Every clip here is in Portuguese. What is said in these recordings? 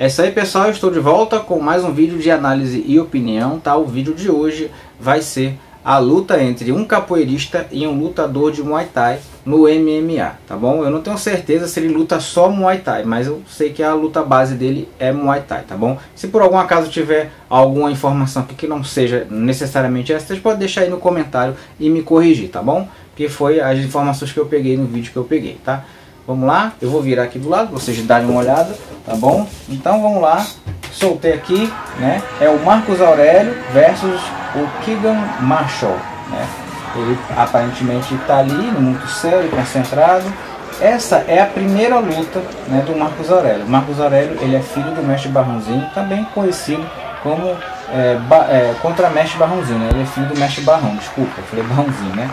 É isso aí pessoal, eu estou de volta com mais um vídeo de análise e opinião, tá? O vídeo de hoje vai ser a luta entre um capoeirista e um lutador de Muay Thai no MMA, tá bom? Eu não tenho certeza se ele luta só Muay Thai, mas eu sei que a luta base dele é Muay Thai, tá bom? Se por algum acaso tiver alguma informação que não seja necessariamente essa, vocês podem deixar aí no comentário e me corrigir, tá bom? Que foi as informações que eu peguei no vídeo que eu peguei, tá? Vamos lá, eu vou virar aqui do lado, vocês darem uma olhada, tá bom? Então vamos lá, soltei aqui, né? É o Marcos Aurélio versus o Keegan Marshall, né? Ele aparentemente está ali, muito sério, concentrado. Essa é a primeira luta né, do Marcos Aurélio. Marcos Aurélio ele é filho do mestre Barrãozinho, também conhecido como é, ba, é, mestre Barrãozinho. Né? Ele é filho do mestre Barrão, desculpa, eu falei Barrãozinho, né?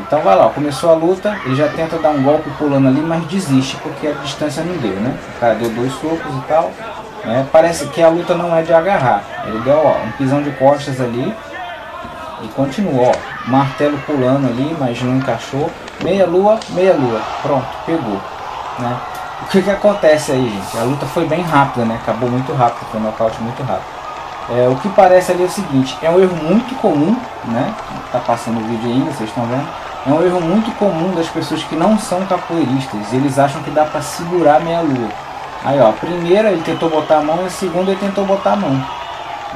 Então vai lá, começou a luta, ele já tenta dar um golpe pulando ali, mas desiste porque a distância não deu, né? O cara deu dois socos e tal. Né? Parece que a luta não é de agarrar. Ele deu ó, um pisão de costas ali, e continua, ó. Martelo pulando ali, mas não encaixou. Meia lua, meia lua. Pronto, pegou. Né? O que, que acontece aí, gente? A luta foi bem rápida, né? Acabou muito rápido, foi um nocaute muito rápido. É, o que parece ali é o seguinte, é um erro muito comum, né? Tá passando o vídeo ainda, vocês estão vendo? É um erro muito comum das pessoas que não são capoeiristas. Eles acham que dá para segurar meia lua. Aí ó, a primeira ele tentou botar a mão e a segunda ele tentou botar a mão.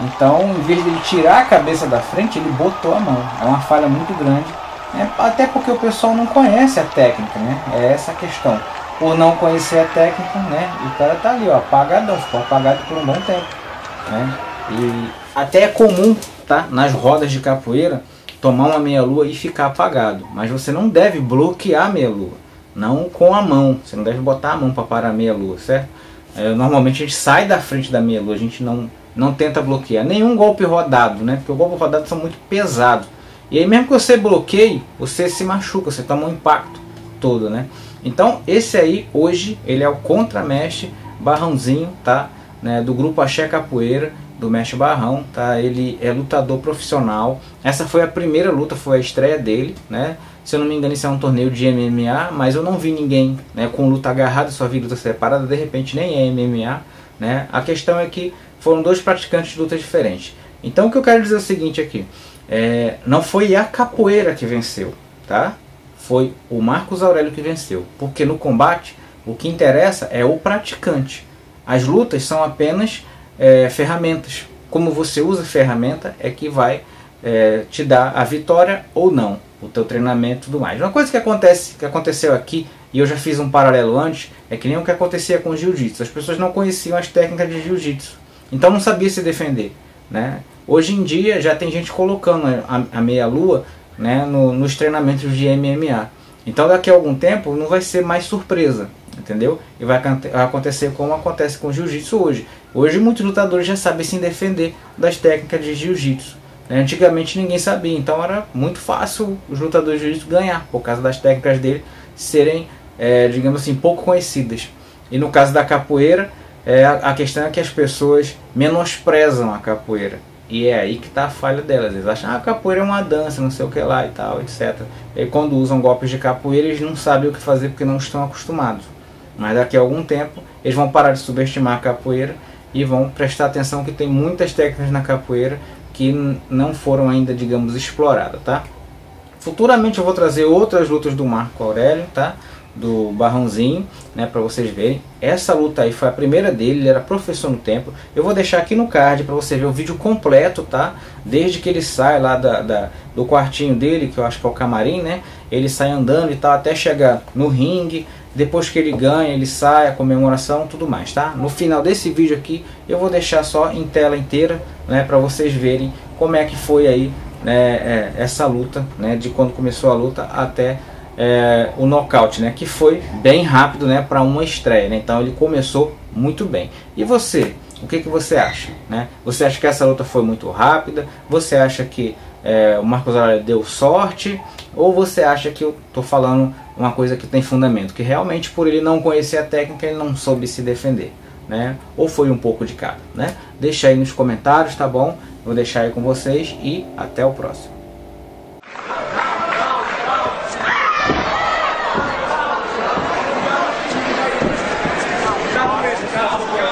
Então, em vez de ele tirar a cabeça da frente, ele botou a mão. É uma falha muito grande. Né? Até porque o pessoal não conhece a técnica, né? É essa a questão. Por não conhecer a técnica, né? O cara tá ali, ó, apagadão, ficou apagado por um bom tempo. Né? E até é comum, tá? Nas rodas de capoeira, tomar uma meia-lua e ficar apagado. Mas você não deve bloquear a meia-lua. Não com a mão. Você não deve botar a mão para parar a meia-lua, certo? É, normalmente a gente sai da frente da meia-lua, a gente não não tenta bloquear. Nenhum golpe rodado, né? Porque os golpes rodados são muito pesados. E aí mesmo que você bloqueie, você se machuca, você toma um impacto todo, né? Então esse aí hoje ele é o contramestre Barrãozinho, tá? Né, do grupo Axé Capoeira, do mestre Barrão, tá? Ele é lutador profissional. Essa foi a primeira luta, foi a estreia dele, né? Se eu não me engano, isso é um torneio de MMA, mas eu não vi ninguém né, com luta agarrada, só vi luta separada, de repente nem é MMA. Né? A questão é que foram dois praticantes de lutas diferentes. Então o que eu quero dizer é o seguinte aqui, é, não foi a capoeira que venceu, tá? Foi o Marcos Aurélio que venceu, porque no combate o que interessa é o praticante. As lutas são apenas é, ferramentas. Como você usa ferramenta é que vai é, te dar a vitória ou não, o teu treinamento e tudo mais. Uma coisa que acontece, que aconteceu aqui e eu já fiz um paralelo antes, é que nem o que acontecia com jiu-jitsu. As pessoas não conheciam as técnicas de jiu-jitsu. Então não sabia se defender. Né? Hoje em dia já tem gente colocando a, a meia-lua né, no, nos treinamentos de MMA. Então daqui a algum tempo não vai ser mais surpresa, entendeu? E vai acontecer como acontece com o jiu-jitsu hoje. Hoje muitos lutadores já sabem se defender das técnicas de jiu-jitsu. Né? Antigamente ninguém sabia, então era muito fácil os lutadores de jiu-jitsu ganhar, por causa das técnicas dele serem, é, digamos assim, pouco conhecidas. E no caso da capoeira, é, a questão é que as pessoas menosprezam a capoeira. E é aí que está a falha delas. Eles acham que ah, a capoeira é uma dança, não sei o que lá e tal, etc. E quando usam golpes de capoeira, eles não sabem o que fazer porque não estão acostumados. Mas daqui a algum tempo, eles vão parar de subestimar a capoeira e vão prestar atenção que tem muitas técnicas na capoeira que não foram ainda, digamos, exploradas, tá? Futuramente eu vou trazer outras lutas do Marco Aurélio, tá? Do Barrãozinho, né, para vocês verem. Essa luta aí foi a primeira dele, ele era professor no templo. Eu vou deixar aqui no card para você ver o vídeo completo, tá? Desde que ele sai lá da, da, do quartinho dele, que eu acho que é o camarim, né? Ele sai andando e tal até chegar no ringue. Depois que ele ganha, ele sai, a comemoração, tudo mais, tá? No final desse vídeo aqui, eu vou deixar só em tela inteira, né, para vocês verem como é que foi aí né, é, essa luta, né, de quando começou a luta até é, o nocaute, né? Que foi bem rápido, né? Para uma estreia, né? Então ele começou muito bem. E você? O que, que você acha? Né? Você acha que essa luta foi muito rápida? Você acha que é, o Marcos Aurélio deu sorte? Ou você acha que eu estou falando uma coisa que tem fundamento? Que realmente por ele não conhecer a técnica ele não soube se defender? Né? Ou foi um pouco de cada? Né? Deixa aí nos comentários, tá bom? Vou deixar aí com vocês e até o próximo. Yeah.